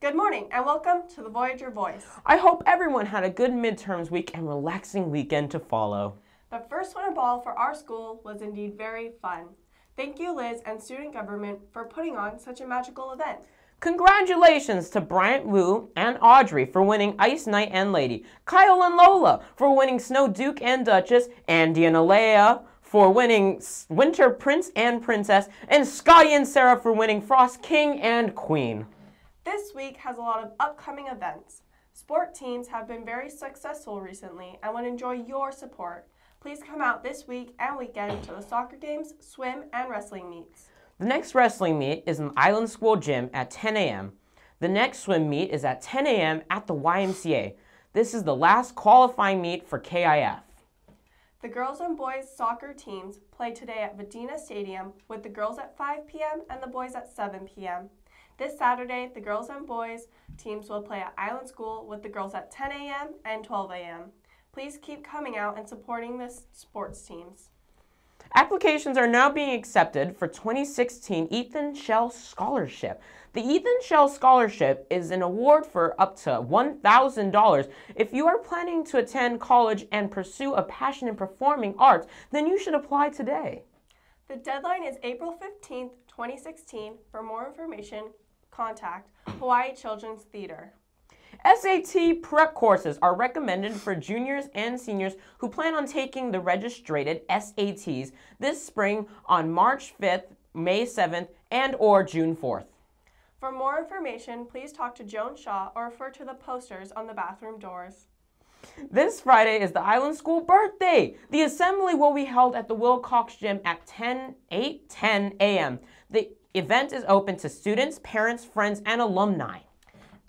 Good morning and welcome to the Voyager Voice. I hope everyone had a good midterms week and relaxing weekend to follow. The first winter ball for our school was indeed very fun. Thank you, Liz and student government, for putting on such a magical event. Congratulations to Bryant Wu and Audrey for winning Ice Knight and Lady, Kyle and Lola for winning Snow Duke and Duchess, Andy and Alea for winning Winter Prince and Princess, and Scotty and Sarah for winning Frost King and Queen. This week has a lot of upcoming events. Sport teams have been very successful recently and would enjoy your support. Please come out this week and weekend to the soccer games, swim, and wrestling meets. The next wrestling meet is in Island School Gym at 10 a.m. The next swim meet is at 10 a.m. at the YMCA. This is the last qualifying meet for KIF. The girls and boys soccer teams play today at Vidinha Stadium with the girls at 5 p.m. and the boys at 7 p.m. This Saturday, the girls and boys teams will play at Island School with the girls at 10 a.m. and 12 a.m. Please keep coming out and supporting the sports teams. Applications are now being accepted for 2016 Ethan Shell Scholarship. The Ethan Shell Scholarship is an award for up to $1,000. If you are planning to attend college and pursue a passion in performing arts, then you should apply today. The deadline is April 15th, 2016. For more information, contact Hawaii Children's Theater. SAT prep courses are recommended for juniors and seniors who plan on taking the registered SATs this spring on March 5th, May 7th, and or June 4th. For more information, please talk to Joan Shaw or refer to the posters on the bathroom doors. This Friday is the Island School birthday. The assembly will be held at the Wilcox Gym at 10, 8, 10 a.m. The event is open to students, parents, friends, and alumni.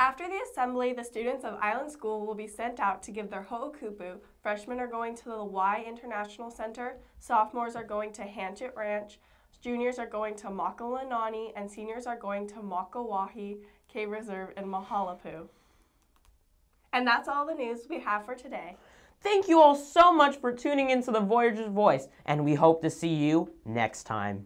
After the assembly, the students of Island School will be sent out to give their ho'okupu. Freshmen are going to the Y International Center, sophomores are going to Hanchett Ranch, juniors are going to Makalanani, and seniors are going to Makauwahi Cave Reserve in Mahaulepu. And that's all the news we have for today. Thank you all so much for tuning into the Voyager's Voice, and we hope to see you next time.